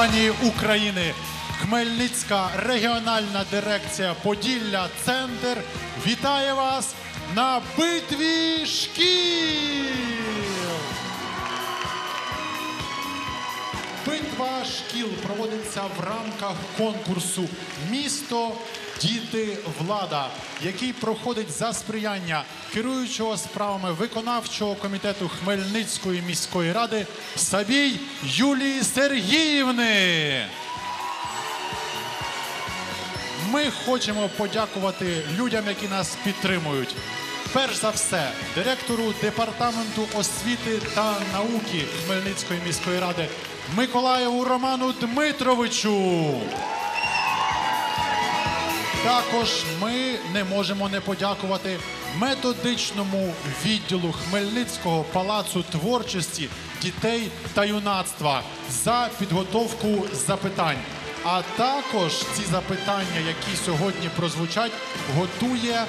телерадіокомпанії України. Хмельницька регіональна дирекція Поділля Центр вітає вас на битві шкіл. Битва шкіл проводиться в рамках конкурсу Місто, діти, влада, який проходить за сприяння керуючого справами виконавчого комітету Хмельницької міської ради Сабій Юлії Сергіївни. Ми хочемо подякувати людям, які нас підтримують. Перш за все, директору департаменту освіти та науки Хмельницької міської ради Миколаєву Роману Дмитровичу. Також ми не можемо не подякувати методичному відділу Хмельницького палацу творчості дітей та юнацтва за підготовку запитань. А також ці запитання, які сьогодні прозвучать, готує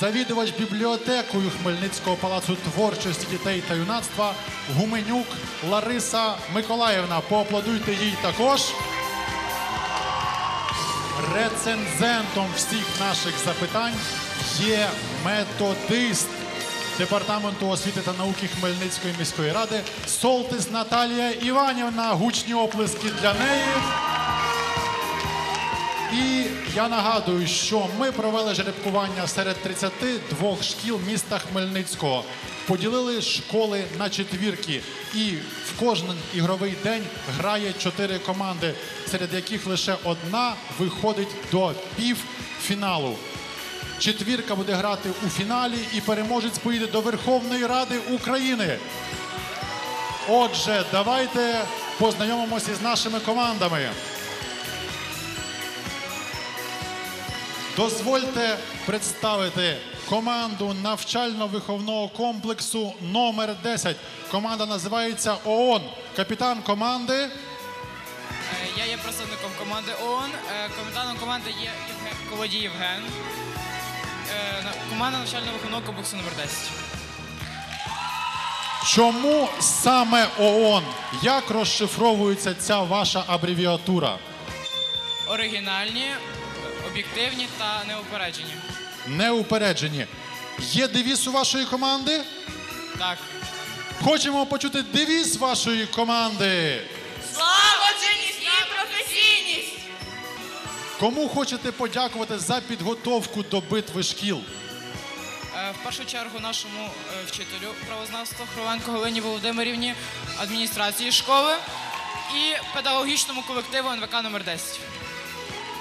завідувач бібліотекою Хмельницького палацу творчості дітей та юнацтва Гуменюк Лариса Миколаївна. Поаплодуйте їй також. Рецензентом всіх наших запитань є методист Департаменту освіти та науки Хмельницької міської ради Солтис Наталія Іванівна. Гучні оплески для неї. І я нагадую, що ми провели жеребкування серед 32 шкіл міста Хмельницького. Поділили школи на четвірки, і в кожен ігровий день грає чотири команди, серед яких лише одна виходить до півфіналу. Четвірка буде грати у фіналі, і переможець поїде до Верховної Ради України. Отже, давайте познайомимося із нашими командами. Дозвольте представити команду навчально-виховного комплексу номер 10. Команда називається ООН. Капітан команди Е, Я є представником команди ООН. Е, Капітаном команди є Євген, Колодій Євген. Е, Команда навчально-виховного комплексу номер 10. Чому саме ООН? Як розшифровується ця ваша абревіатура? Оригінальні, об'єктивні та неупереджені. Неупереджені. Є девіз у вашої команди? Так. Хочемо почути девіз вашої команди. Злагодженість і професійність. Кому хочете подякувати за підготовку до битви шкіл? Е, В першу чергу нашому е, вчителю правознавства Хроленко Галині Володимирівні, адміністрації школи і педагогічному колективу НВК номер 10.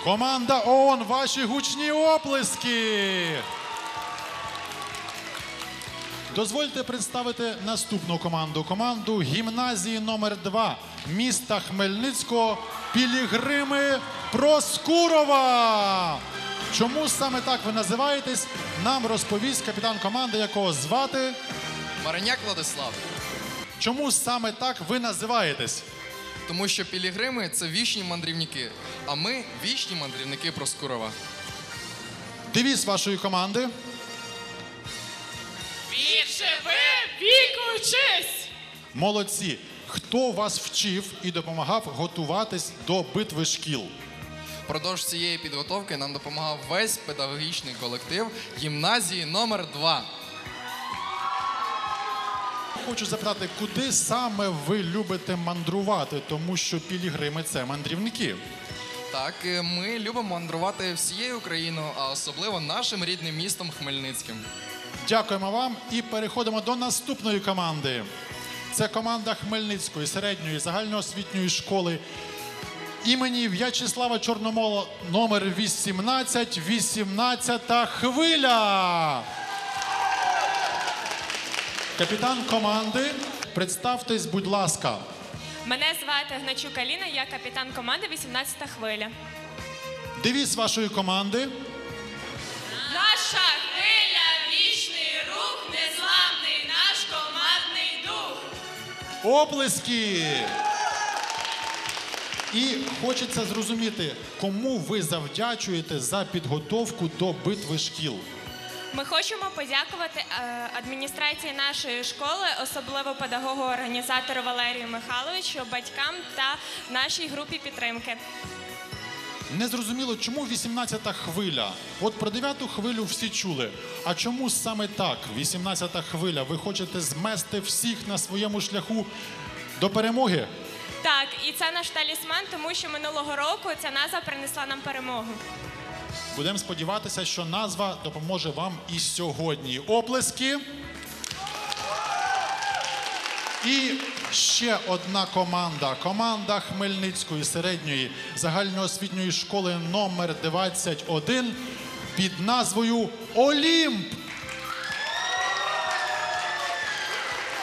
Команда ООН, ваші гучні оплески. Дозвольте представити наступну команду. Команду гімназії номер 2 міста Хмельницького Пілігрими Проскурова. Чому саме так ви називаєтесь? Нам розповість капітан команди, якого звати. Мараняк Владислав. Чому саме так ви називаєтесь? Тому що пілігрими це вічні мандрівники, а ми вічні мандрівники Проскурова. Девіз вашої команди. Віку честь. Молодці! Хто вас вчив і допомагав готуватись до битви шкіл? Продовж цієї підготовки нам допомагав весь педагогічний колектив гімназії номер 2 Хочу запитати, куди саме ви любите мандрувати, тому що пілігрими це мандрівники. Так, е, ми любимо мандрувати всією Україною, а особливо нашим рідним містом Хмельницьким. Дякуємо вам і переходимо до наступної команди. Це команда Хмельницької середньої загальноосвітньої школи імені В'ячеслава Чорномола номер 18, 18 хвиля. Капітан команди, представтесь, будь ласка. Мене звати Гначук Аліна, я капітан команди 18 хвиля. Девіз вашої команди. Наша хвиля, вічний рух, незламний наш командний дух. Оплески! І хочеться зрозуміти, кому ви завдячуєте за підготовку до битви шкіл. Ми хочемо подякувати е, адміністрації нашої школи, особливо педагогу організатору Валерію Михайловичу, батькам та нашій групі підтримки. Незрозуміло, чому 18-та хвиля. От про 9-ту хвилю всі чули. А чому саме так? 18-та хвиля. Ви хочете змести всіх на своєму шляху до перемоги? Так, і це наш талісман, тому що минулого року ця назва принесла нам перемогу. Будемо сподіватися, що назва допоможе вам і сьогодні. Оплески. І ще одна команда. Команда Хмельницької середньої загальноосвітньої школи номер 21 під назвою Олімп.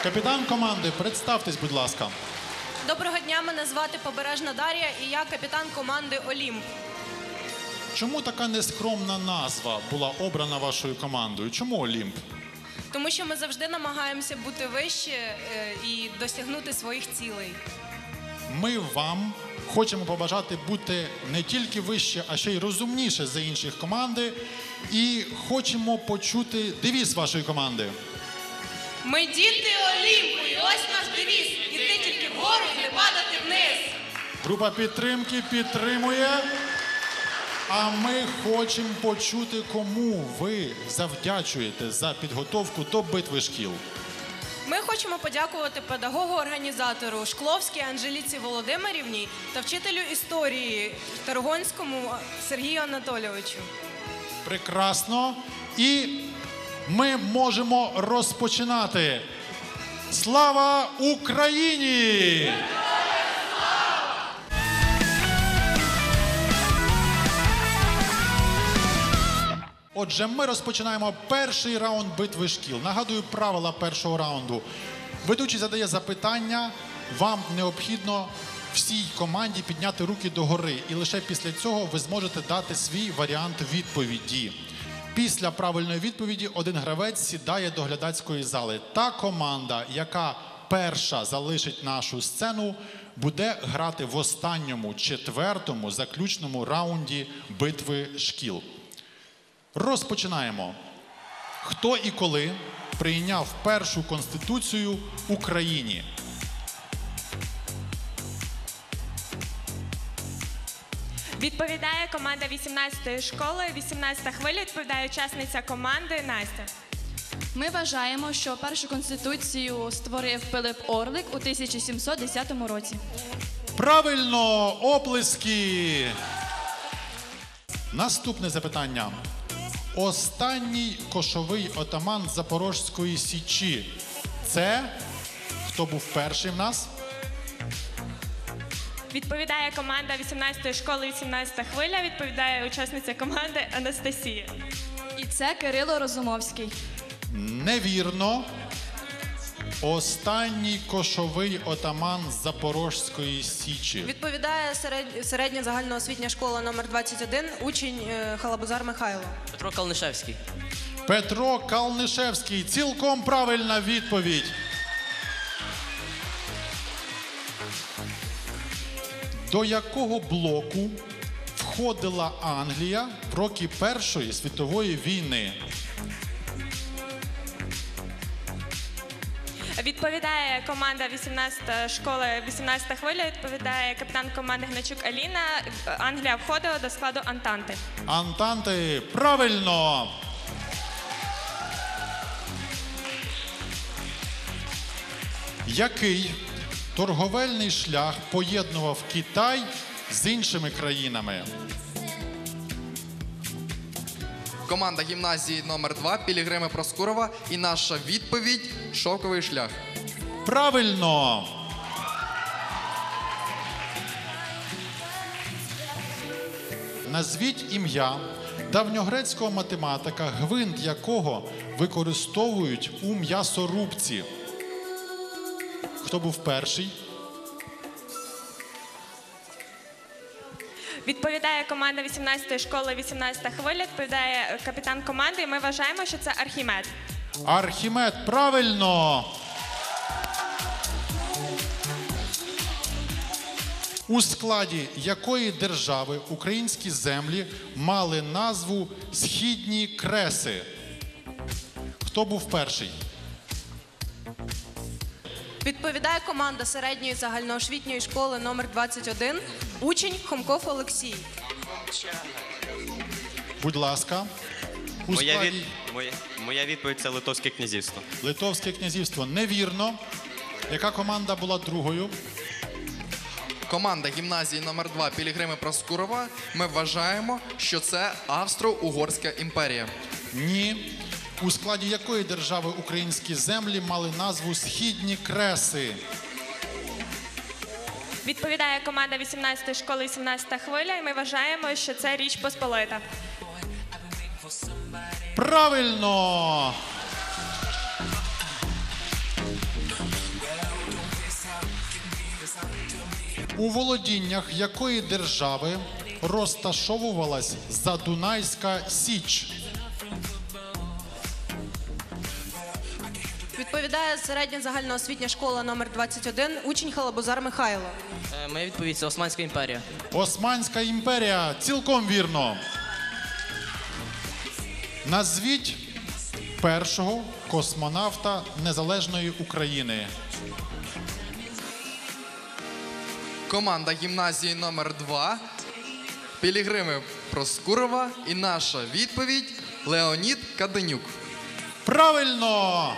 Капітан команди, представтесь, будь ласка. Доброго дня, мене звати Побережна Дар'я і я капітан команди Олімп. Чому така нескромна назва була обрана вашою командою? Чому Олімп? Тому що ми завжди намагаємося бути вище е, і досягнути своїх цілей. Ми вам хочемо побажати бути не тільки вище, а ще й розумніше за інших команди. І хочемо почути девіз вашої команди. Ми діти Олімпу, і ось наш девіз. Іти тільки вгору і не падати вниз. Група підтримки підтримує. А ми хочемо почути, кому ви завдячуєте за підготовку до битви шкіл. Ми хочемо подякувати педагогу-організатору Шкловській Анжеліці Володимирівні та вчителю історії Таргонському Сергію Анатолійовичу. Прекрасно. І ми можемо розпочинати. Слава Україні! Отже, ми розпочинаємо перший раунд битви шкіл. Нагадую правила першого раунду. Ведучий задає запитання. Вам необхідно всій команді підняти руки догори, і лише після цього ви зможете дати свій варіант відповіді. Після правильної відповіді один гравець сідає до глядацької зали. Та команда, яка перша залишить нашу сцену, буде грати в останньому четвертому заключному раунді битви шкіл. Розпочинаємо. Хто і коли прийняв першу конституцію Україні? Відповідає команда 18-ї школи. 18-та хвиля відповідає учасниця команди Настя. Ми вважаємо, що першу конституцію створив Пилип Орлик у 1710 році. Правильно, оплески. Наступне запитання. Останній кошовий отаман Запорозької Січі. Це хто був перший в нас? Відповідає команда 18-ї школи, 18-та хвиля. Відповідає учасниця команди Анастасія. І це Кирило Розумовський. Невірно. Останній кошовий отаман Запорозької Січі. Відповідає серед- середня загальноосвітня школа номер 21 учень е, Халабузар Михайло. Петро Калнишевський. Петро Калнишевський. Цілком правильна відповідь. До якого блоку входила Англія в роки Першої світової війни? Відповідає команда 18 школи, 18 хвиля. Відповідає капітан команди Гначук Аліна. Англія входила до складу Антанти. Антанти. Правильно. Який торговельний шлях поєднував Китай з іншими країнами? Команда гімназії номер 2 Пілігрими Проскурова. І наша відповідь шовковий шлях. Правильно. Назвіть ім'я давньогрецького математика, гвинт якого використовують у м'ясорубці. Хто був перший? Відповідає команда 18-ї школи, 18-та хвиля. Відповідає капітан команди. І ми вважаємо, що це Архімед. Архімед, правильно. У складі якої держави українські землі мали назву Східні Креси? Хто був перший? Відповідає команда середньої загальноосвітньої школи номер 21 учень Хомков Олексій. Будь ласка. У Моя, складі від... моя... Моя відповідь це Литовське князівство. Литовське князівство невірно. Яка команда була другою? Команда гімназії номер 2 Пілігрими Проскурова. Ми вважаємо, що це Австро-Угорська імперія. Ні. У складі якої держави українські землі мали назву Східні Креси? Відповідає команда 18-ї школи 18 хвиля, і ми вважаємо, що це річ Посполита. Правильно! У володіннях якої держави розташовувалась Задунайська Січ? Відповідає середня загальноосвітня школа номер 21 учень Халабузар Михайло. Е, Моя відповідь це Османська імперія. Османська імперія. Цілком вірно. Назвіть першого космонавта Незалежної України. Команда гімназії номер 2 Пілігрими Проскурова. І наша відповідь Леонід Каденюк. Правильно!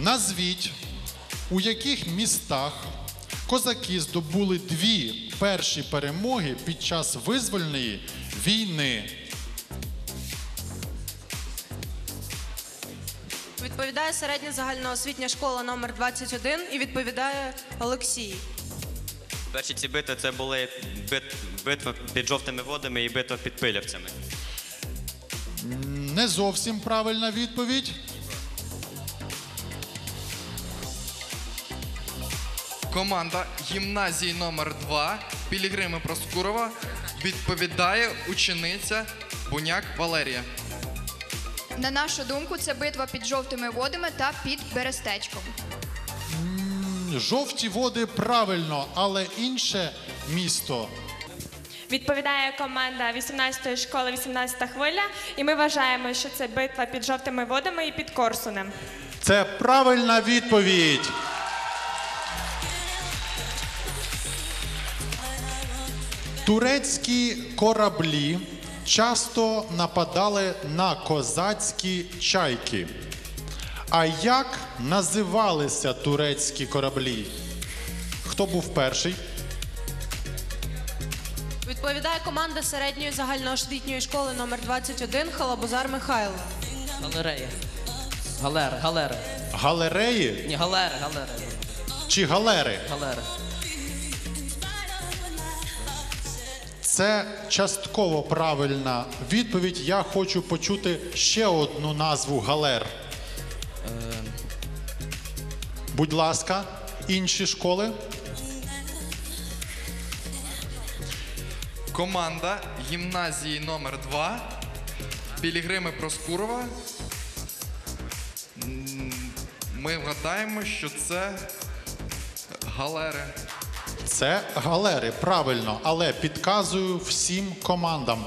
Назвіть, у яких містах козаки здобули дві перші перемоги під час визвольної війни. Відповідає середня загальноосвітня школа номер 21 і відповідає Олексій. Перші ці битви це були бит... битва під жовтими водами і битва під пилявцями. Не зовсім правильна відповідь. Команда гімназії номер 2 Пілігрими Проскурова відповідає учениця Буняк Валерія. На нашу думку, це битва під жовтими водами та під Берестечком. Жовті води правильно, але інше місто. Відповідає команда 18-ї школи 18 хвиля, і ми вважаємо, що це битва під жовтими водами і під Корсунем. Це правильна відповідь. Турецькі кораблі часто нападали на козацькі чайки. А як називалися турецькі кораблі? Хто був перший? Відповідає команда середньої загальноосвітньої школи номер 21 Халабузар Михайло. Галерея. Галери, галери. Галереї Ні, галери, галери. чи галери? Галери. Це частково правильна відповідь. Я хочу почути ще одну назву галер. Будь ласка, інші школи. Команда гімназії номер 2 Пілігрими Проскурова. Ми вгадаємо, що це галери. Це галери, правильно, але підказую всім командам.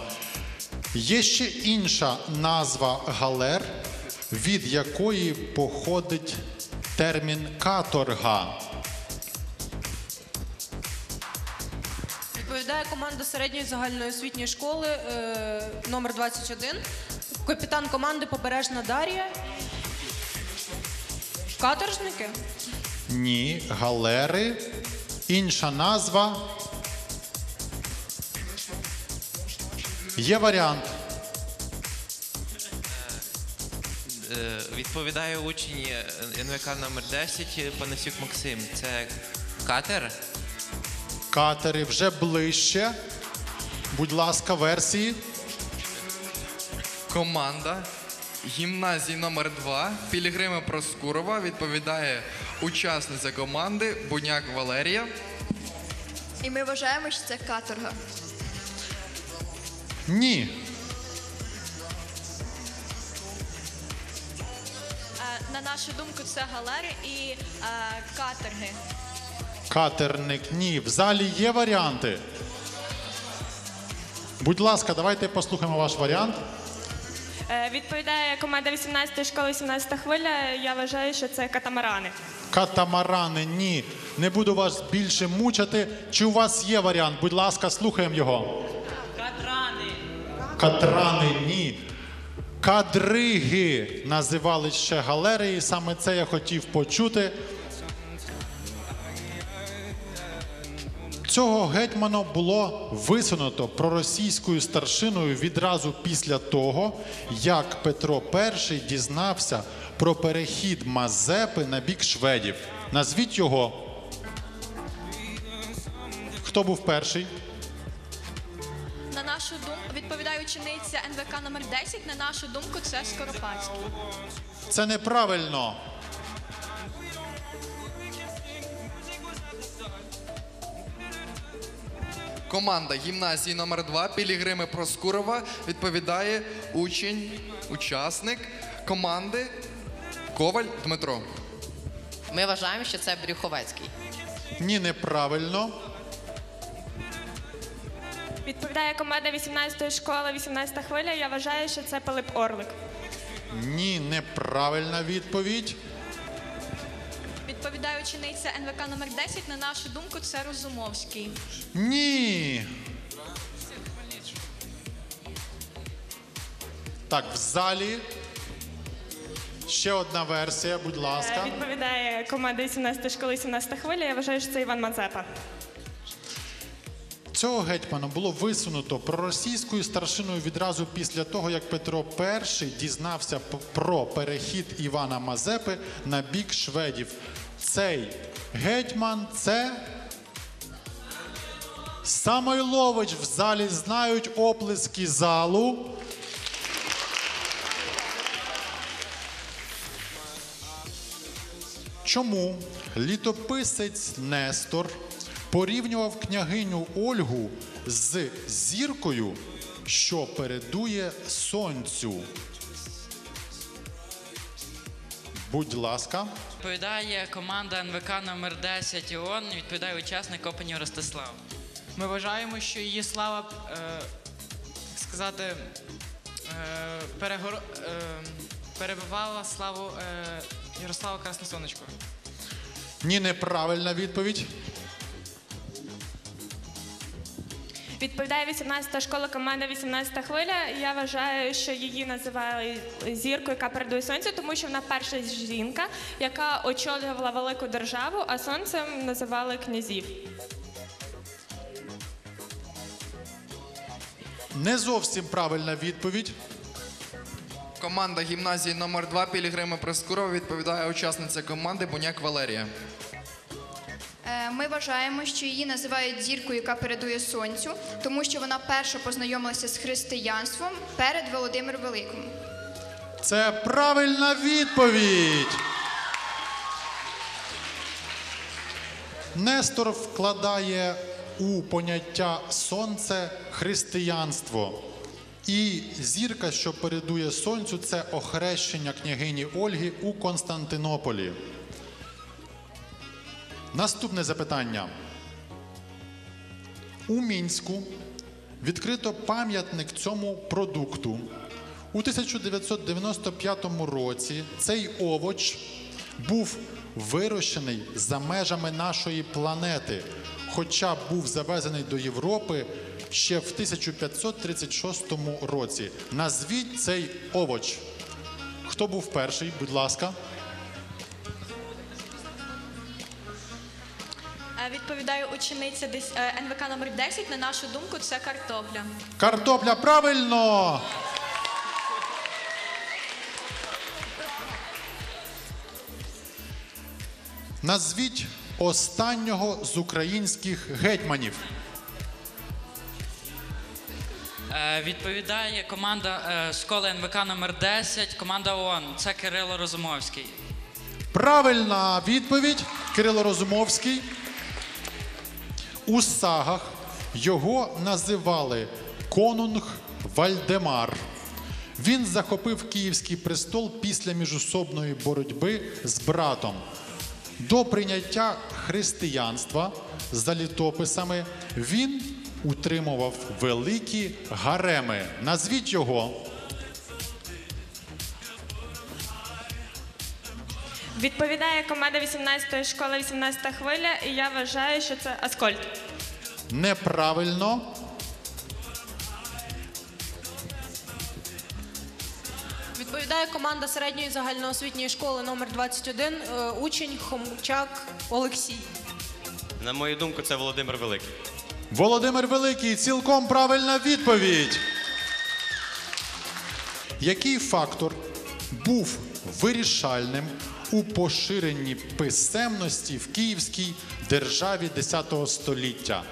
Є ще інша назва галер, від якої походить термін каторга. Відповідає команда середньої загальноосвітньої школи е, номер 21. Капітан команди Побережна Дар'я. Каторжники. Ні, галери. Інша назва. Є варіант. Е, Відповідає учень е, НВК номер 10 е, Панасюк Максим. Це катер. Катери вже ближче. Будь ласка, версії. Команда гімназії номер 2 Пілігрими Проскурова відповідає учасниця команди Буняк Валерія. І ми вважаємо, що це каторга. Ні. На нашу думку, це галери і каторги. Катерник. Ні. В залі є варіанти. Будь ласка, давайте послухаємо ваш варіант. Е, Відповідає команда 18 школи 18 хвиля. Я вважаю, що це катамарани. Катамарани, ні. Не буду вас більше мучити. Чи у вас є варіант? Будь ласка, слухаємо його. Катрани. Катрани, ні. Кадриги називали ще галереї. Саме це я хотів почути. Цього гетьмана було висунуто проросійською старшиною відразу після того, як Петро І дізнався про перехід Мазепи на бік шведів. Назвіть його. Хто був перший? На нашу думку, відповідає учениця НВК номер 10, на нашу думку, це Скоропадський. Це неправильно. Команда гімназії номер 2 Пілігрими Проскурова відповідає учень, учасник команди Коваль Дмитро. Ми вважаємо, що це Брюховецький. Ні, неправильно. Відповідає команда 18 школи 18 хвиля. Я вважаю, що це Пилип Орлик. Ні, неправильна відповідь. Відповідає учениця НВК номер 10, на нашу думку, це Розумовський. Ні. Так, в залі. Ще одна версія, будь Е, ласка. Відповідає команда 18 школи 17 хвиля. Я вважаю, що це Іван Мазепа. Цього гетьмана було висунуто проросійською старшиною відразу після того, як Петро І дізнався про перехід Івана Мазепи на бік шведів. Цей гетьман це Самойлович в залі знають оплески залу. Чому літописець Нестор порівнював княгиню Ольгу з зіркою, що передує сонцю? Будь ласка. Відповідає команда НВК номер 10 ООН, відповідає учасник Опенів Ростислав. Ми вважаємо, що її слава, е, так сказати, е, перегор... е, перебивала славу е, Ярослава Красносонечко. Ні, неправильна відповідь. Відповідає 18 школа команда 18 хвиля. Я вважаю, що її називали зіркою, яка передує сонцю, тому що вона перша жінка, яка очолювала велику державу, а сонцем називали князів. Не зовсім правильна відповідь. Команда гімназії номер 2 Пілігрими Проскурова відповідає учасниця команди Буняк Валерія. Е, Ми вважаємо, що її називають зіркою, яка передує сонцю, тому що вона перша познайомилася з християнством перед Володимиром Великим. Це правильна відповідь. Нестор вкладає у поняття сонце християнство. І зірка, що передує сонцю, це охрещення княгині Ольги у Константинополі. Наступне запитання. У Мінську відкрито пам'ятник цьому продукту. У 1995 році цей овоч був вирощений за межами нашої планети, хоча був завезений до Європи ще в 1536 році. Назвіть цей овоч. Хто був перший, будь ласка. Відповідає учениця е, НВК номер 10, на нашу думку, це картопля. Картопля правильно. Назвіть останнього з українських гетьманів. Е, Відповідає команда е, школи НВК номер 10, команда ООН. Це Кирило Розумовський. Правильна відповідь Кирило Розумовський. У сагах його називали Конунг Вальдемар. Він захопив Київський престол після міжособної боротьби з братом. До прийняття християнства за літописами він утримував великі гареми. Назвіть його. Відповідає команда 18-ї школи 18 хвиля, і я вважаю, що це Аскольд. Неправильно. Відповідає команда середньої загальноосвітньої школи номер 21, е, учень Хомчак Олексій. На мою думку, це Володимир Великий. Володимир Великий, цілком правильна відповідь. Який фактор був вирішальним у поширенні писемності в Київській державі X століття?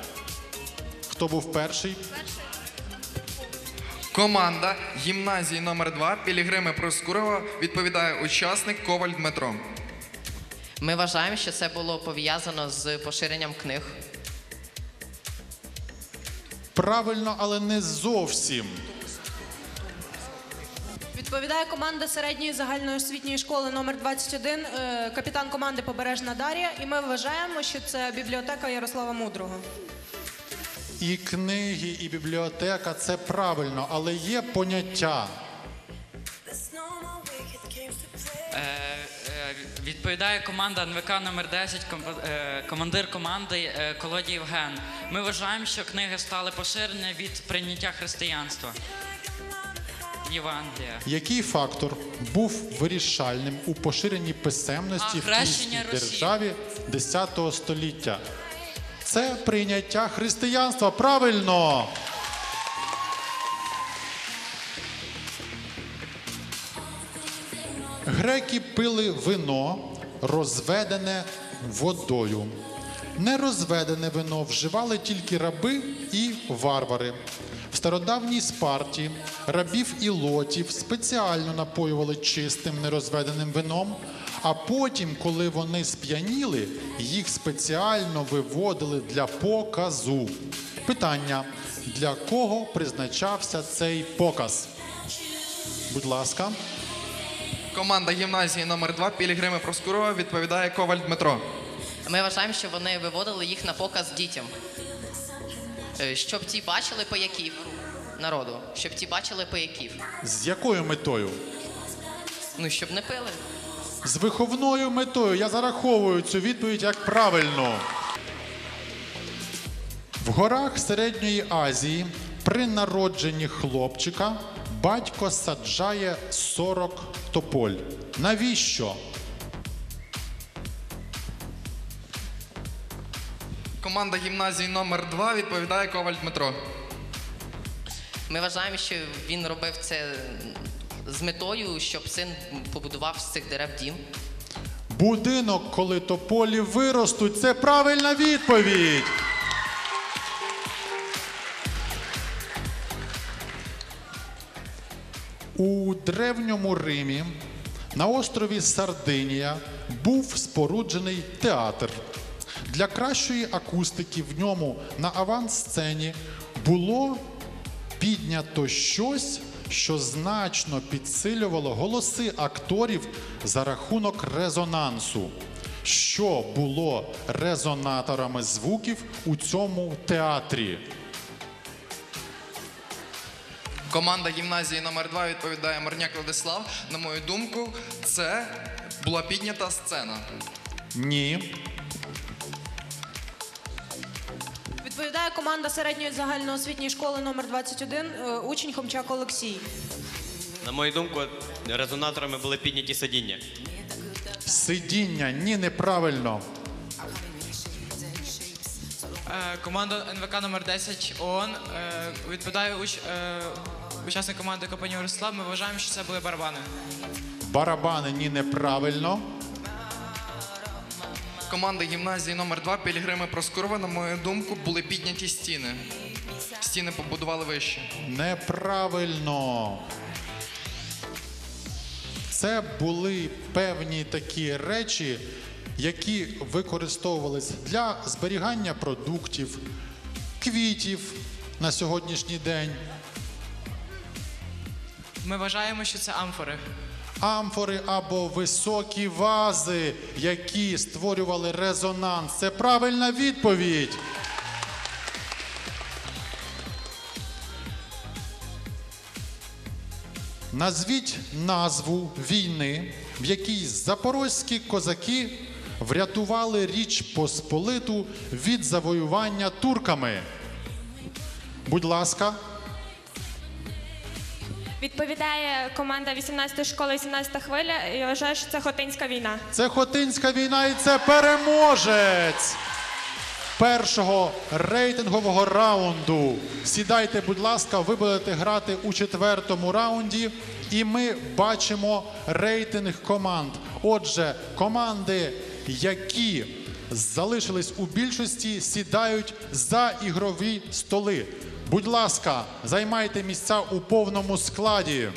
Хто був перший? Команда гімназії номер 2 Пілігрими Проскурова відповідає учасник Коваль Дмитро. Ми вважаємо, що це було пов'язано з поширенням книг. Правильно, але не зовсім. Відповідає команда середньої загальноосвітньої школи номер 21, е, капітан команди Побережна Дар'я. І ми вважаємо, що це бібліотека Ярослава Мудрого. І книги, і бібліотека це правильно, але є поняття. Е, е, відповідає команда НВК номер 10, комп- е, командир команди Колодій Євген. Ми вважаємо, що книги стали поширені від прийняття християнства. Євангелія. Який фактор був вирішальним у поширенні писемності в Київській державі X століття? Це прийняття християнства. Правильно! Греки пили вино, розведене водою. Нерозведене вино вживали тільки раби і варвари. В стародавній Спарті рабів і лотів спеціально напоювали чистим нерозведеним вином, а потім, коли вони сп'яніли, їх спеціально виводили для показу. Питання: для кого призначався цей показ? Будь ласка. Команда гімназії номер 2 Пілігрими Проскурова відповідає Коваль Дмитро. Ми вважаємо, що вони виводили їх на показ дітям. Е, Щоб ті бачили пояків народу, щоб ті бачили пояків. З якою метою? Ну, щоб не пили. З виховною метою я зараховую цю відповідь як правильну. В горах Середньої Азії при народженні хлопчика батько саджає 40 тополь. Навіщо? Команда гімназії номер 2 відповідає Коваль Дмитро. Ми вважаємо, що він робив це з метою, щоб син побудував з цих дерев дім. Будинок, коли тополі виростуть, це правильна відповідь. У древньому Римі на острові Сардинія був споруджений театр. Для кращої акустики в ньому на авансцені було піднято щось, що значно підсилювало голоси акторів за рахунок резонансу. Що було резонаторами звуків у цьому театрі? Команда гімназії номер 2 відповідає Марняк Владислав. На мою думку, це була піднята сцена. Ні. Відповідає команда середньої загальноосвітньої школи номер 21, е, учень Хомчак Олексій. На мою думку, резонаторами були підняті сидіння. Сидіння ні, неправильно. Е, Команда НВК номер 10 ООН е, відповідає уч, е, учасник команди компанії Ярослав. Ми вважаємо, що це були барабани. Барабани ні, неправильно. Команда гімназії номер 2 Пілігрими Проскурова, на мою думку, були підняті стіни. Стіни побудували вище. Неправильно. Це були певні такі речі, які використовувались для зберігання продуктів, квітів на сьогоднішній день, Ми вважаємо, що це амфори амфори або високі вази, які створювали резонанс. Це правильна відповідь. Назвіть назву війни, в якій запорозькі козаки врятували Річ Посполиту від завоювання турками. Будь ласка. Відповідає команда 18 школи, 18 хвиля. І Я що це Хотинська війна. це Хотинська війна і це переможець першого рейтингового раунду. Сідайте, будь ласка, ви будете грати у четвертому раунді, і ми бачимо рейтинг команд. Отже, команди, які залишились у більшості, сідають за ігрові столи. Будь ласка, займайте місця у повному складі.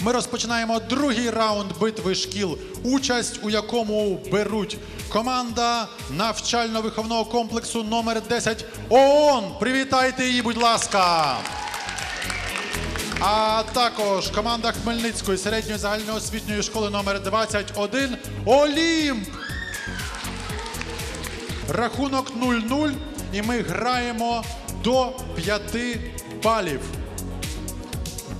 Ми розпочинаємо другий раунд битви шкіл, участь у якому беруть команда навчально-виховного комплексу номер 10 ООН. Привітайте її, будь ласка. А також команда Хмельницької середньої загальноосвітньої школи номер 21 Олімп. Рахунок 0-0, і ми граємо до 5 балів.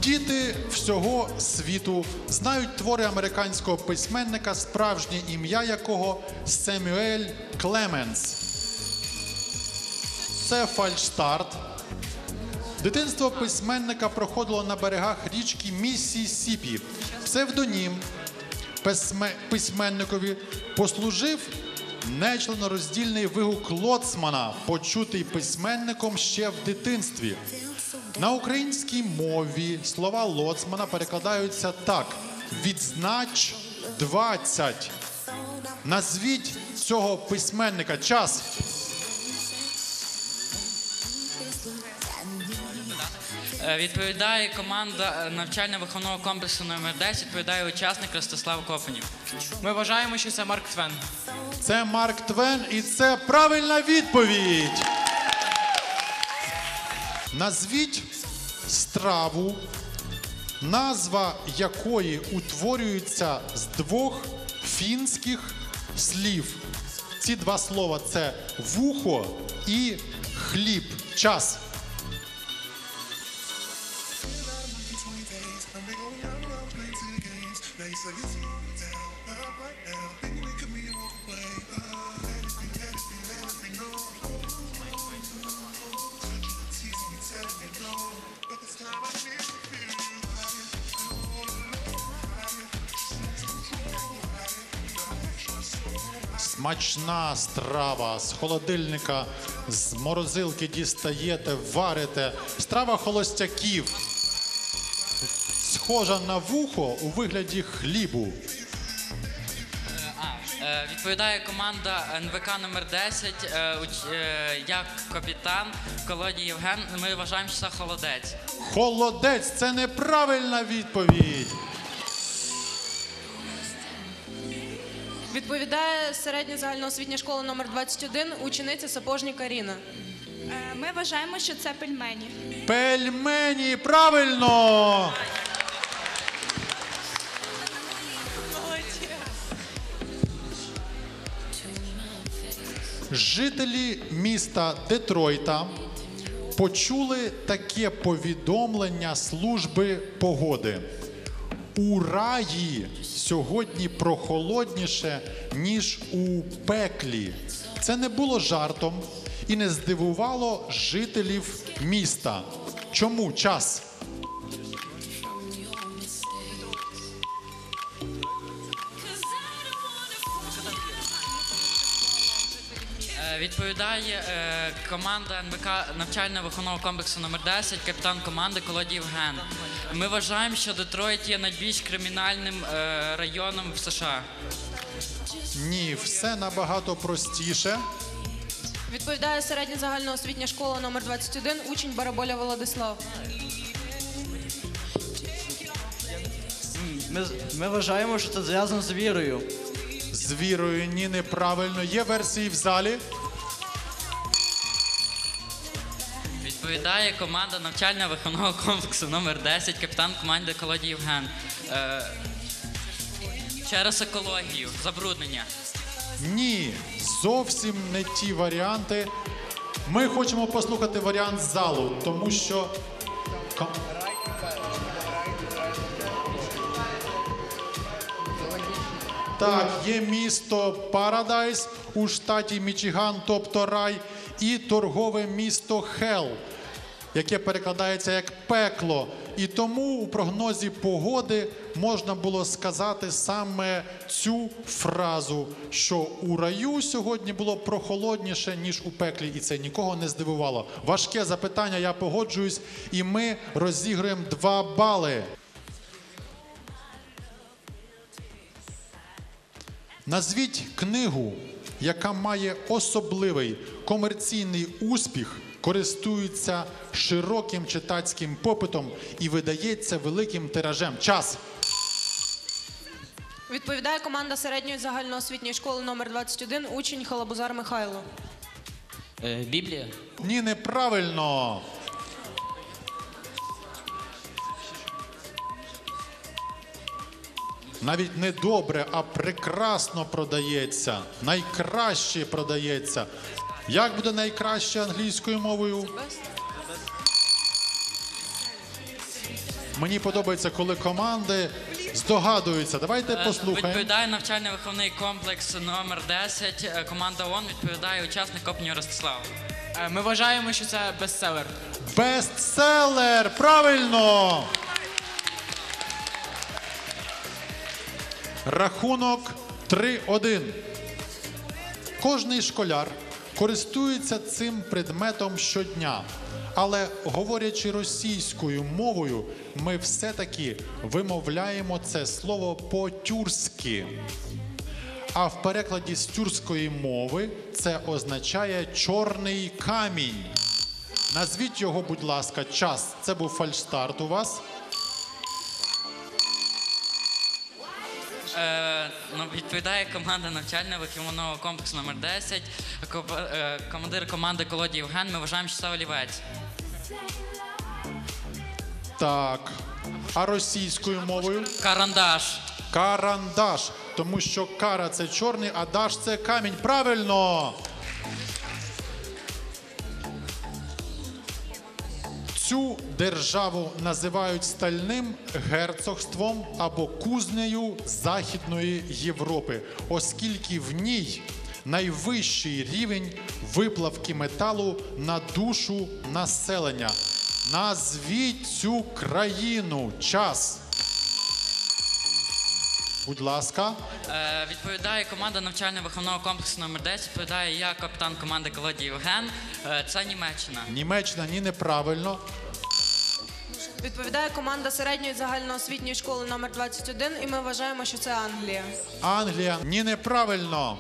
Діти всього світу знають твори американського письменника, справжнє ім'я якого Семюель Клеменс. Це фальшстарт. Дитинство письменника проходило на берегах річки Міссісіпі. Псевдонім письменникові послужив нечленороздільний вигук Лоцмана, почутий письменником ще в дитинстві. На українській мові слова Лоцмана перекладаються так: відзнач 20. Назвіть цього письменника. Час. Відповідає команда е, навчально-виховного комплексу номер 10, відповідає учасник Ростислав Копанів. Ми вважаємо, що це Марк Твен. Це Марк Твен, і це правильна відповідь. Назвіть страву, назва якої утворюється з двох фінських слів. Ці два слова це вухо і хліб. Час. Смачна страва з холодильника, з морозилки дістаєте, варите. Страва холостяків. Схожа на вухо у вигляді хлібу. Е, відповідає команда НВК номер 10, е, уч- е, як капітан Колодій Євген. Ми вважаємо, що це холодець. Холодець це неправильна відповідь. Відповідає середня загальноосвітня школа номер 21, учениця Сапожні Каріна. Е, Ми вважаємо, що це пельмені. Пельмені, правильно! Жителі міста Детройта почули таке повідомлення служби погоди. У раї сьогодні прохолодніше, ніж у пеклі. Це не було жартом і не здивувало жителів міста. Чому час? Відповідає е, команда НВК навчально-виховного комплексу номер 10, капітан команди Колодій Євген. Ми вважаємо, що Детройт є найбільш кримінальним е, районом в США. Ні, все набагато простіше. Відповідає середня загальноосвітня школа номер 21, учень Бараболя Владислав. Ми, ми вважаємо, що це зв'язано з вірою. З вірою ні, неправильно. Є версії в залі. Відповідає команда навчально-виховного комплексу номер 10, капітан команди Колодій Євген. Е, через екологію, забруднення. Ні, зовсім не ті варіанти. Ми хочемо послухати варіант залу, тому що. Так, є місто Парадайс у штаті Мічиган, тобто рай, і торгове місто Хел, яке перекладається як пекло. І тому у прогнозі погоди можна було сказати саме цю фразу, що у раю сьогодні було прохолодніше, ніж у пеклі, і це нікого не здивувало. Важке запитання, я погоджуюсь, і ми розіграємо два бали. Назвіть книгу, яка має особливий комерційний успіх, користується широким читацьким попитом і видається великим тиражем. Час. Відповідає команда середньої загальноосвітньої школи номер 21 учень Халабузар Михайло. Біблія. Ні, неправильно. Навіть не добре, а прекрасно продається. Найкраще продається. Як буде найкраще англійською мовою? Мені подобається, коли команди здогадуються. Давайте Е, послухаємо. Відповідає навчально-виховний комплекс номер 10. Е, Команда ООН відповідає учасник Копню Ростислав. Е, Ми вважаємо, що це бестселер. Бестселер! Правильно! Рахунок 3-1. Кожний школяр користується цим предметом щодня. Але говорячи російською мовою, ми все-таки вимовляємо це слово по-тюрськи. А в перекладі з тюркської мови це означає чорний камінь. Назвіть його, будь ласка, час. Це був фальшстарт у вас. Е, ну, відповідає команда навчально-виховного комплексу номер 10. Ко- е, командир команди Колоді Євген. Ми вважаємо, що це олівець. Так. А російською мовою? Карандаш. Карандаш. Тому що кара це чорний, а даш це камінь. Правильно. Цю державу називають стальним герцогством або кузнею Західної Європи, оскільки в ній найвищий рівень виплавки металу на душу населення. Назвіть цю країну. Час. Будь ласка. Е, відповідає команда навчально-виховного комплексу номер 10. Відповідає я, капітан команди Колодій Євген. Е, це Німеччина. Німеччина ні неправильно. Відповідає команда середньої загальноосвітньої школи номер 21 і ми вважаємо, що це Англія. Англія ні неправильно.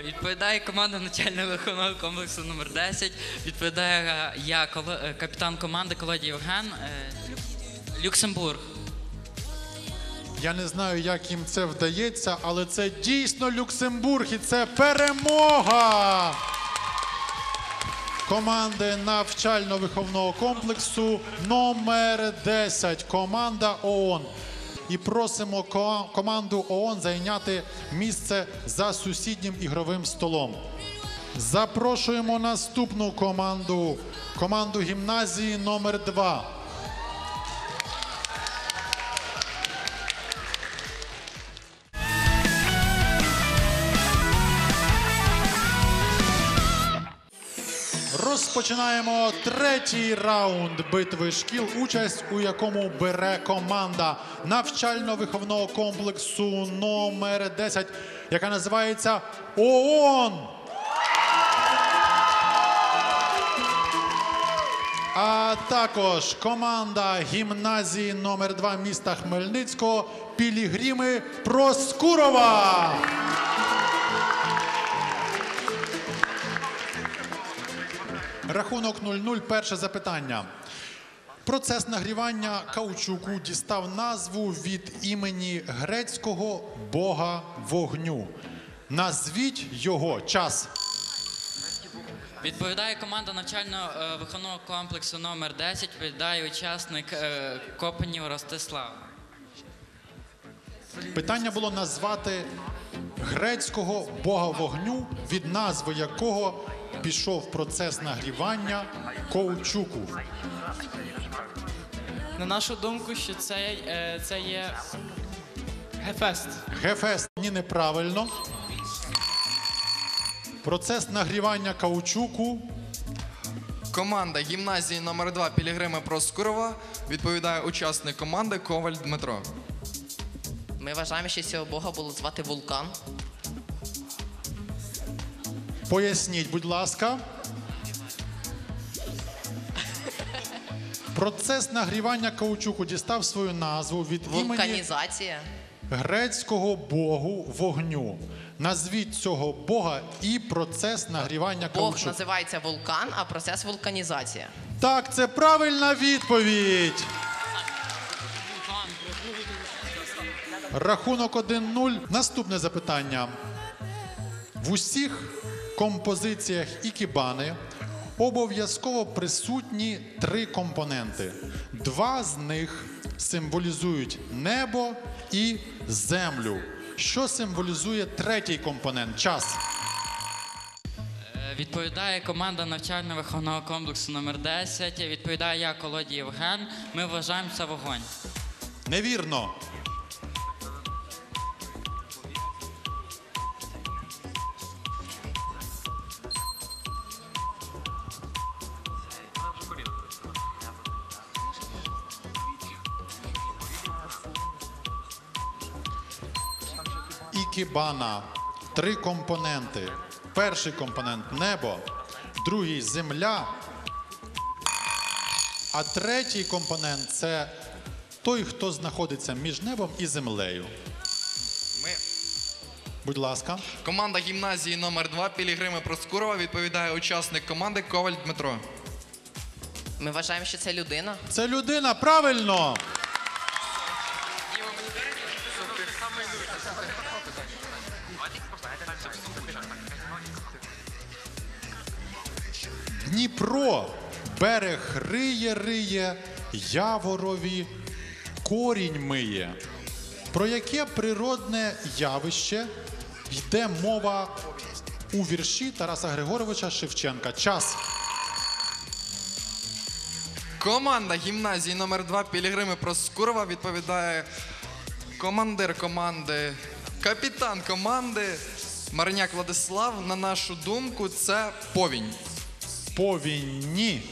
Відповідає команда навчально-виховного комплексу номер 10. Відповідає е, я, е, капітан команди Колоді Євген. Е, Люксембург. Я не знаю, як їм це вдається, але це дійсно Люксембург і це перемога команди навчально-виховного комплексу номер 10. Команда ООН. І просимо ко- команду ООН зайняти місце за сусіднім ігровим столом. Запрошуємо наступну команду, команду гімназії номер 2. Розпочинаємо третій раунд битви шкіл, участь у якому бере команда навчально-виховного комплексу номер 10, яка називається ООН. А також команда гімназії номер 2 міста Хмельницького Пілігрими Проскурова. Рахунок 0-0. Перше запитання. Процес нагрівання каучуку дістав назву від імені грецького бога вогню. Назвіть його час. Відповідає команда навчально-виховного комплексу номер 10. Відповідає учасник е, Копенів Ростислав. Питання було назвати грецького бога вогню, від назви якого пішов процес нагрівання ковчуку. На нашу думку, що це, е, це є Гефест. Гефест ні неправильно. Процес нагрівання каучуку. Команда гімназії номер 2 Пілігрими Проскурова відповідає учасник команди Коваль Дмитро. Ми вважаємо, що цього бога було звати вулкан. Поясніть, будь ласка. Процес нагрівання каучуку дістав свою назву від імені Вулканізація. грецького богу вогню. Назвіть цього бога і процес нагрівання Бог каучуку. називається вулкан, а процес вулканізація. Так, це правильна відповідь. Рахунок 1-0. Наступне запитання. В усіх композиціях ікібани обов'язково присутні три компоненти. Два з них символізують небо і землю. Що символізує третій компонент? Час. Е, Відповідає команда навчально-виховного комплексу номер 10 Відповідає я, Колодій Євген. Ми вважаємо це вогонь. Невірно. Ікібана. Три компоненти. Перший компонент небо, другий земля, а третій компонент це той, хто знаходиться між небом і землею. Ми... Будь ласка. Команда гімназії номер 2 Пілігрими Проскурова відповідає учасник команди Коваль Дмитро. Ми вважаємо, що це людина. Це людина, правильно. Дніпро, берег риє, риє, яворові корінь миє. Про яке природне явище йде мова у вірші Тараса Григоровича Шевченка? Час. Команда гімназії номер 2 Пілігрими Проскурова відповідає командир команди, капітан команди Марняк Владислав. На нашу думку, це повінь. Повінні.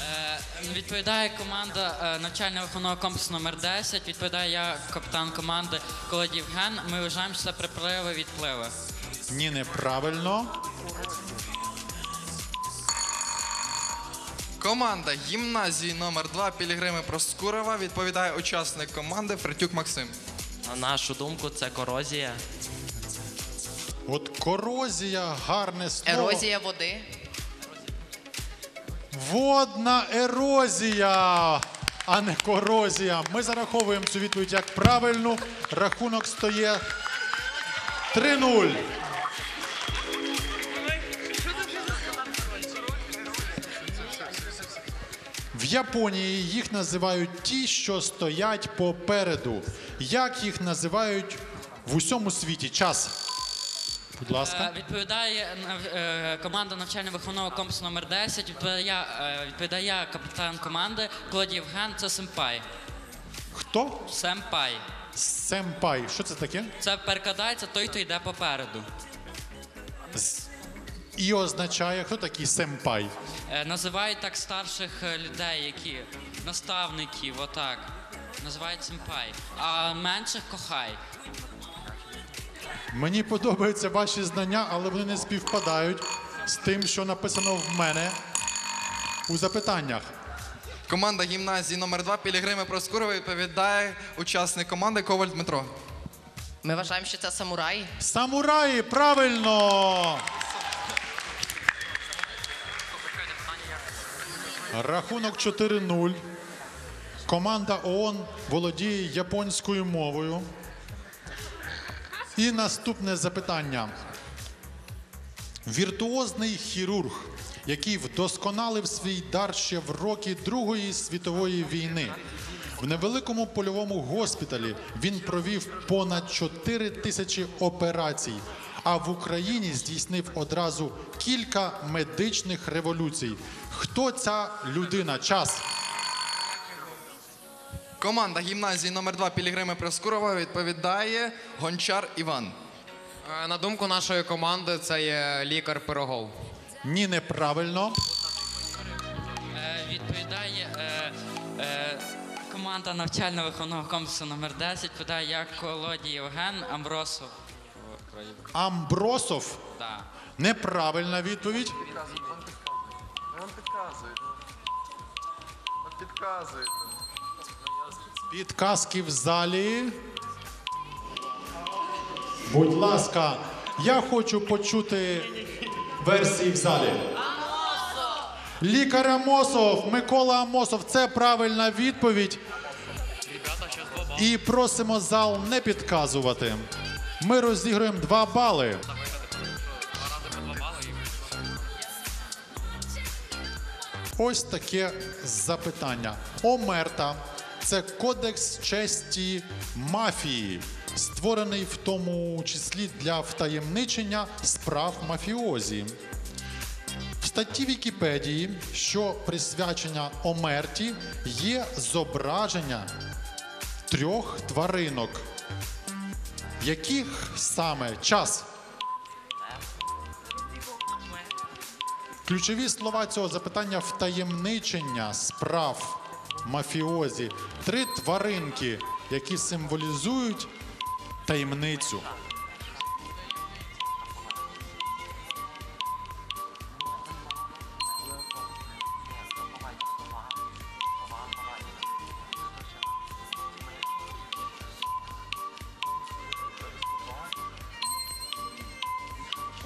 Е, Відповідає команда е, навчально-виховного комплексу номер 10 Відповідає я, капітан команди Колодій Євген. Ми вважаємо, що це припливи відпливи. Ні, неправильно. Команда гімназії номер 2 Пілігрими Проскурова відповідає учасник команди Фритюк Максим. На нашу думку, це корозія. От корозія, гарне слово. Ерозія води. Водна ерозія, а не корозія. Ми зараховуємо цю відповідь як правильну. Рахунок стоє 3-0. В Японії їх називають ті, що стоять попереду. Як їх називають в усьому світі? Час. Будь ласка. Е, Відповідає е, команда навчально-виховного комплексу номер 10 Відповідає, е, відповідає капітан команди Колодій Євген. Це семпай. Хто? Семпай. Семпай. Що це таке? Це перекладається той, хто йде попереду. З- І означає, хто такий семпай? Називають так старших людей, які наставників, отак. Називають семпай. А менших кохай. Мені подобаються ваші знання, але вони не співпадають з тим, що написано в мене у запитаннях. Команда гімназії номер 2 Пілігрими Проскурова відповідає учасник команди Коваль Дмитро. Ми вважаємо, що це самураї. Самураї, правильно! Рахунок 4-0. Команда ООН володіє японською мовою. І наступне запитання. Віртуозний хірург, який вдосконалив свій дар ще в роки Другої світової війни, В невеликому польовому госпіталі він провів понад 4 тисячі операцій, а в Україні здійснив одразу кілька медичних революцій. Хто ця людина? Час. Команда гімназії номер 2 Пілігрими Проскурова відповідає Гончар Іван. Е, На думку нашої команди, це є лікар Пирогов. Ні, неправильно. Е, відповідає е, е, команда навчально-виховного комплексу номер 10 відповідає як Колодій Євген Амбросов. Амбросов. Да. Неправильна відповідь. Вам підказують. Підказують. Підказки в залі. Будь ласка, я хочу почути версії в залі. Лікар Амосов, Микола Амосов. Це правильна відповідь. І просимо зал не підказувати. Ми розіграємо два бали. Ось таке запитання. Омерта це кодекс честі мафії, створений в тому числі для втаємничення справ мафіозі. В статті Вікіпедії, що присвячена Омерті, є зображення трьох тваринок. Яких саме час? Ключові слова цього запитання втаємничення справ мафіозі. Три тваринки, які символізують таємницю.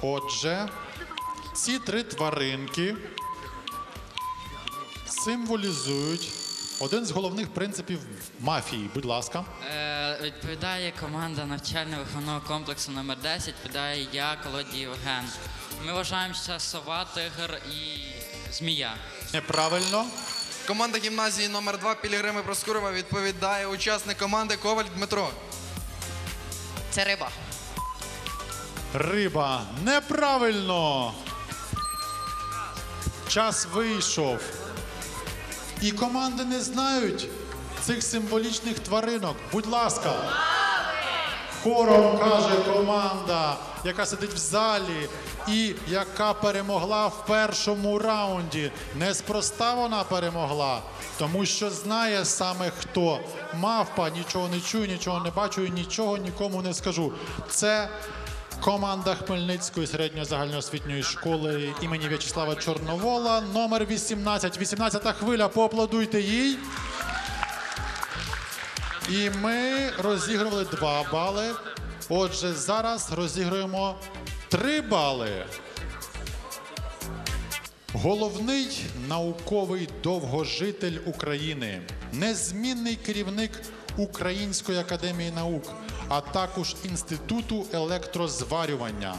Отже, ці три тваринки символізують один з головних принципів мафії. Будь ласка. Е, відповідає команда навчально-виховного комплексу номер 10 відповідає я Колодій Євген. Ми вважаємо, що це сова, тигр і змія. Неправильно. Команда гімназії номер 2 Пілігрими Проскурова відповідає учасник команди Коваль Дмитро. Це риба. Риба. Неправильно. Час вийшов. І команди не знають цих символічних тваринок. Будь ласка. Хором каже команда, яка сидить в залі і яка перемогла в першому раунді. Неспроста вона перемогла, тому що знає саме хто. Мавпа нічого не чую, нічого не бачу і нічого нікому не скажу. Це команда Хмельницької середньо-загальноосвітньої школи імені В'ячеслава Чорновола, номер 18. 18-та хвиля. Поаплодуйте їй. І ми розігрували два бали. Отже, зараз розігруємо три бали. Головний науковий довгожитель України, незмінний керівник Української академії наук, а також Інституту електрозварювання.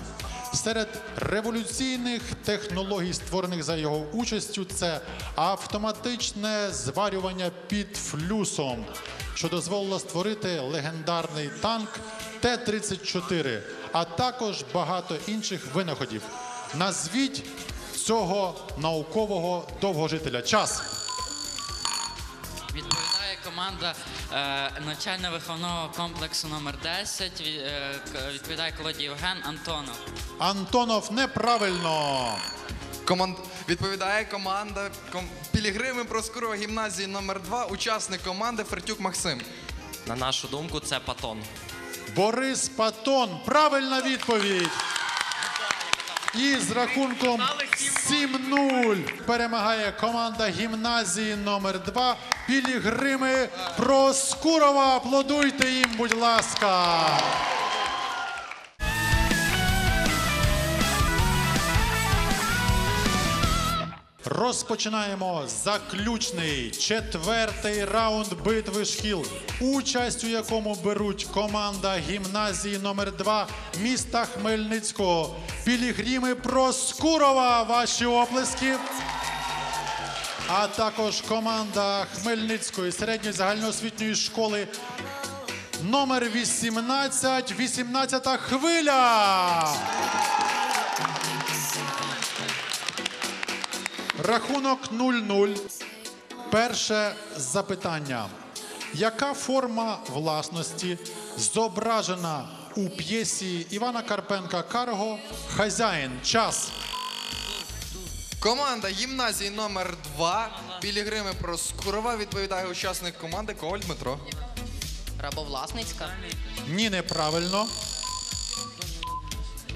Серед революційних технологій, створених за його участю, це автоматичне зварювання під флюсом, що дозволило створити легендарний танк Т-34, а також багато інших винаходів. Назвіть цього наукового довгожителя. Час. Команда е, навчально-виховного комплексу номер 10 від- е, відповідає Колодій Євген Антонов. Антонов неправильно. Команд... Відповідає команда ком... Пілігрими Проскурова гімназії номер 2 учасник команди Фертюк Максим. На нашу думку, це патон. Борис Патон. Правильна відповідь. І з рахунком 7-0 перемагає команда гімназії номер 2 Пілігрими Проскурова. Аплодуйте їм, будь ласка. Розпочинаємо заключний четвертий раунд битви шкіл, участь у якому беруть команда гімназії номер 2 міста Хмельницького. Пілігріми Проскурова. Ваші оплески. а також команда Хмельницької середньої загальноосвітньої школи номер 18, 18 хвиля. Рахунок 0-0. Перше запитання. Яка форма власності зображена у п'єсі Івана Карпенка Карго Хазяїн? Час. Команда гімназії номер 2 Пілігрими Проскурова відповідає учасник команди Коваль Дмитро. Рабовласницька. Ні, неправильно.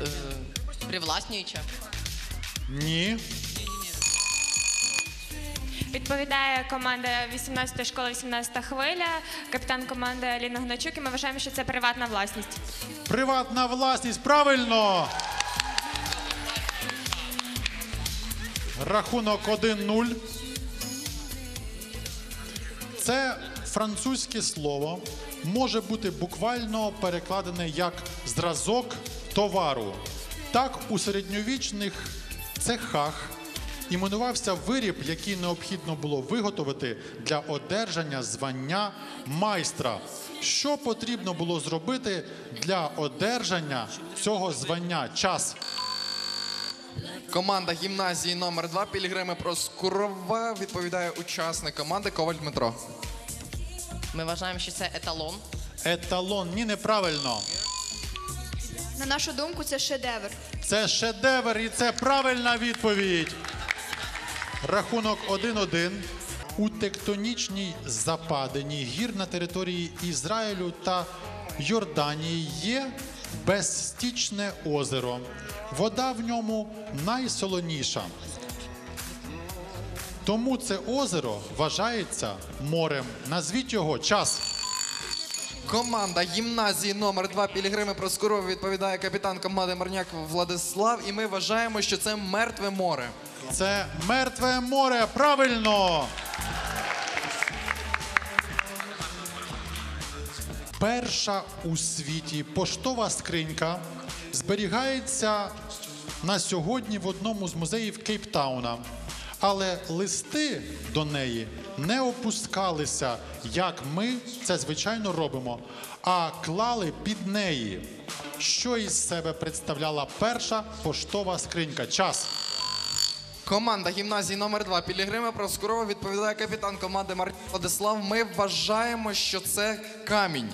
Е, привласнююча. Ні. Відповідає команда 18 школи, 18 хвиля, капітан команди Аліна Гначук. І ми вважаємо, що це приватна власність. Приватна власність. Правильно. Рахунок 1-0. Це французьке слово може бути буквально перекладене як зразок товару. Так у середньовічних цехах іменувався виріб, який необхідно було виготовити для одержання звання майстра. Що потрібно було зробити для одержання цього звання? Час. Команда гімназії номер 2 Пілігрими Проскурова відповідає учасник команди Коваль Дмитро. Ми вважаємо, що це еталон. Еталон. Ні, неправильно. На нашу думку, це шедевр. Це шедевр і це правильна відповідь. Рахунок 1-1. У тектонічній западині гір на території Ізраїлю та Йорданії є безстічне озеро. Вода в ньому найсолоніша. Тому це озеро вважається морем. Назвіть його час. Команда гімназії номер 2 Пілігрими Проскурова відповідає капітан команди Марняк Владислав. І ми вважаємо, що це мертве море. Це мертве море. Правильно. Перша у світі поштова скринька зберігається на сьогодні в одному з музеїв Кейптауна. Але листи до неї не опускалися, як ми це звичайно робимо, а клали під неї. Що із себе представляла перша поштова скринька? Час. Команда гімназії номер 2 Пілігрими Проскурова відповідає капітан команди Марняк Владислав. Ми вважаємо, що це камінь.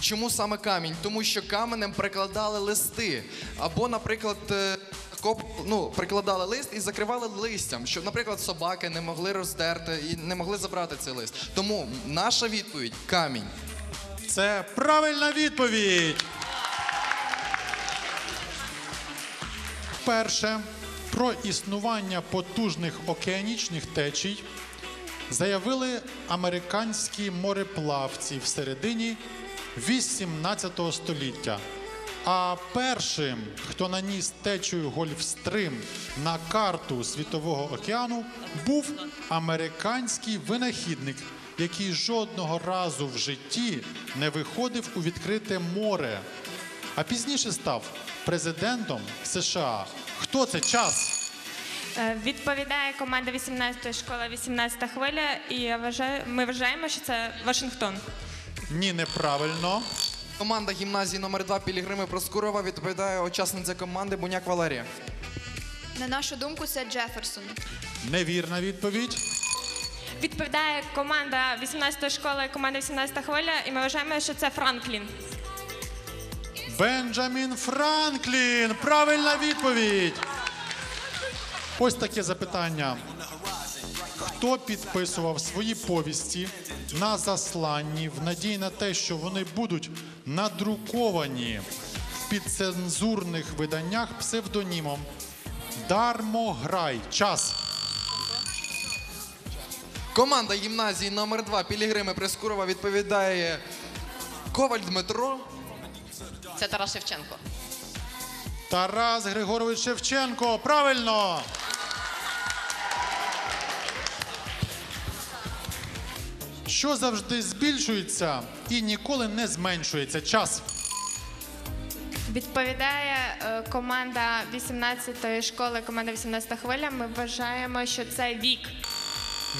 Чому саме камінь? Тому що каменем прикладали листи. Або, наприклад, е, коп, ну, прикладали лист і закривали листям, щоб, наприклад, собаки не могли роздерти і не могли забрати цей лист. Тому наша відповідь камінь. Це правильна відповідь. Перше про існування потужних океанічних течій заявили американські мореплавці в середині 18 століття. А першим, хто наніс течію Гольфстрим на карту Світового океану, був американський винахідник, який жодного разу в житті не виходив у відкрите море, а пізніше став президентом США. Хто це час? Е, Відповідає команда 18 школа, 18 хвиля. І я вважаю, ми вважаємо, що це Вашингтон. Ні, неправильно. Команда гімназії номер 2 Пілігрими Проскурова відповідає учасниця команди Буняк Валерія. На нашу думку, це Джеферсон. Невірна відповідь. Відповідає команда 18 школи, команда 18-та хвиля. І ми вважаємо, що це Франклін. Бенджамін Франклін. Правильна відповідь. Ось таке запитання. Хто підписував свої повісті на засланні в надії на те, що вони будуть надруковані в підцензурних виданнях псевдонімом Дармограй? Час. Команда гімназії номер 2 Пілігрими Прескурова відповідає Коваль Дмитро. Це Тарас Шевченко. Тарас Григорович Шевченко. Правильно. Що завжди збільшується і ніколи не зменшується. Час. Відповідає е, команда 18 школи, команда 18 хвиля. Ми вважаємо, що це вік.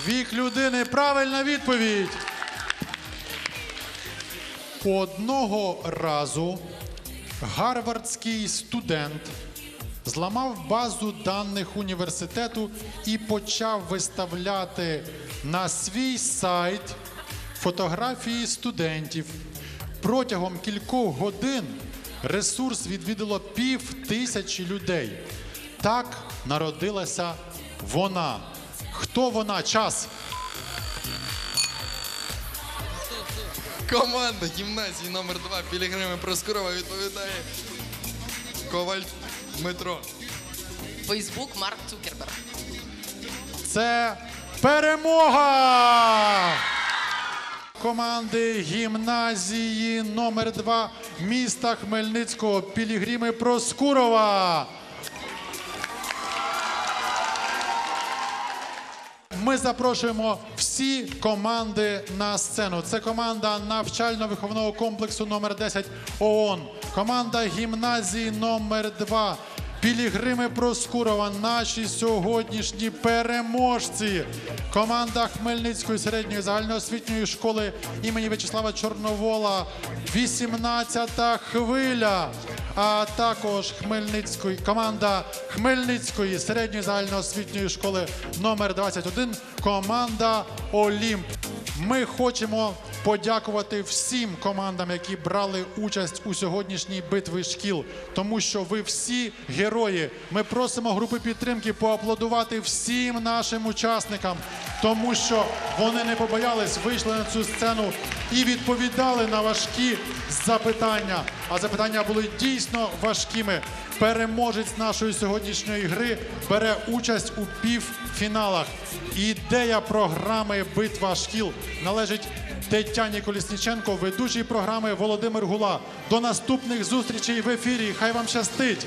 Вік людини правильна відповідь. Одного разу гарвардський студент зламав базу даних університету і почав виставляти на свій сайт фотографії студентів. Протягом кількох годин ресурс відвідало пів тисячі людей. Так народилася вона. Хто вона? Час. Команда гімназії номер 2 Пілігрими Проскурова відповідає Коваль Дмитро. Фейсбук Марк Цукерберг. Це перемога! Команди гімназії номер 2 міста Хмельницького Пілігрими Проскурова. Ми запрошуємо всі команди на сцену. Це команда навчально-виховного комплексу номер 10 ООН, команда гімназії номер 2 Пілігрими Проскурова, наші сьогоднішні переможці. Команда Хмельницької середньої загальноосвітньої школи імені В'ячеслава Чорновола, 18-та хвиля. А також Хмельницької команда Хмельницької середньої загальноосвітньої школи номер 21 команда Олімп. Ми хочемо подякувати всім командам, які брали участь у сьогоднішній битві шкіл, тому що ви всі герої. Ми просимо групи підтримки поаплодувати всім нашим учасникам, тому що вони не побоялись, вийшли на цю сцену і відповідали на важкі запитання. А запитання були дійсно важкими. Переможець нашої сьогоднішньої гри бере участь у півфіналах. Ідея програми Битва шкіл належить Тетяні Колісніченко, ведучий програми Володимир Гула. До наступних зустрічей в ефірі. Хай вам щастить!